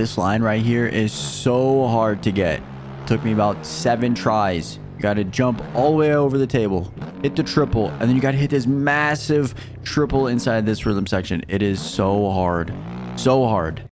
This line right here is so hard to get. Took me about seven tries. You got to jump all the way over the table, hit the triple, and then you got to hit this massive triple inside this rhythm section. It is so hard. So hard.